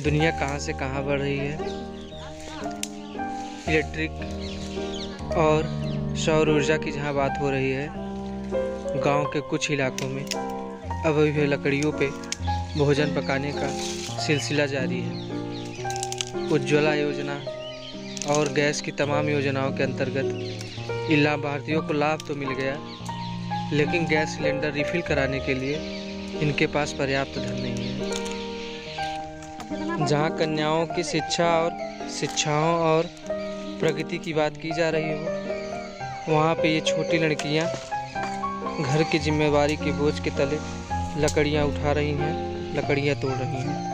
दुनिया कहाँ से कहाँ बढ़ रही है? इलेक्ट्रिक और सौर ऊर्जा की जहाँ बात हो रही है, गाँव के कुछ इलाकों में, अब अभी भी लकड़ियों पे भोजन पकाने का सिलसिला जारी है। उज्ज्वला योजना और गैस की तमाम योजनाओं के अंतर्गत इन लाभार्थियों को लाभ तो मिल गया, लेकिन गैस सिलेंडर रिफिल कराने के लिए इनके पास पर्याप्त धन नहीं है। जहाँ कन्याओं की शिक्षा और शिक्षाओं और प्रगति की बात की जा रही हो, वहाँ पे ये छोटी लड़कियाँ घर की जिम्मेवारी के बोझ के तले लकड़ियाँ उठा रही हैं, लकड़ियाँ तोड़ रही हैं।